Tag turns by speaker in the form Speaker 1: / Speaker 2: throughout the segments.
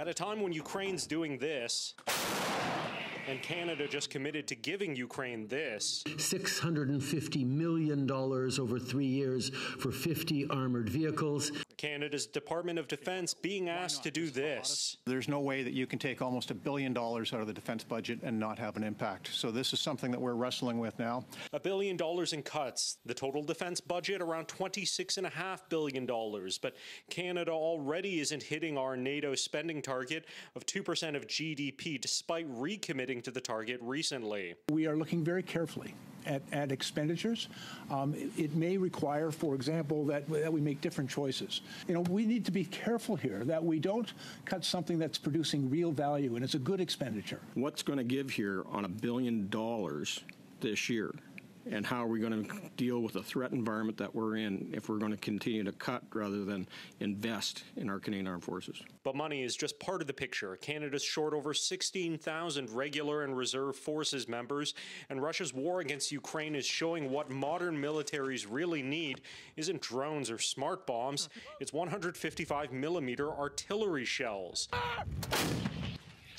Speaker 1: At a time when Ukraine's doing this, and Canada just committed to giving Ukraine this
Speaker 2: $650 million over three years for 50 armored vehicles.
Speaker 1: Canada's Department of Defense being asked to do this.
Speaker 3: There's no way that you can take almost a billion dollars out of the defense budget and not have an impact. So this is something that we're wrestling with now.
Speaker 1: A billion dollars in cuts. The total defense budget around $26.5 billion. But Canada already isn't hitting our NATO spending target of 2% of GDP despite recommitting to the target recently.
Speaker 4: We are looking very carefully at, at expenditures. Um, it, it, may require, for example, that, that we make different choices. You know, we need to be careful here that we don't cut something that's producing real value and it's a good expenditure.
Speaker 5: What's going to give here on a billion dollars this year? And how are we going to deal with the threat environment that we're in if we're going to continue to cut rather than invest in our Canadian Armed Forces.
Speaker 1: But money is just part of the picture. Canada's short over 16,000 regular and reserve forces members, and Russia's war against Ukraine is showing what modern militaries really need isn't drones or smart bombs, it's 155 millimeter artillery shells.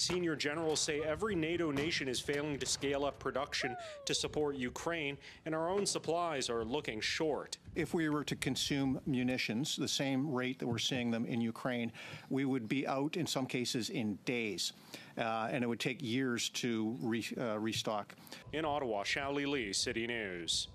Speaker 1: Senior generals say every NATO nation is failing to scale up production to support Ukraine, and our own supplies are looking short.
Speaker 3: If we were to consume munitions the same rate that we're seeing them in Ukraine, we would be out in some cases in days, uh, and it would take years to re, uh, restock.
Speaker 1: In Ottawa, Xiaoli Li, City News.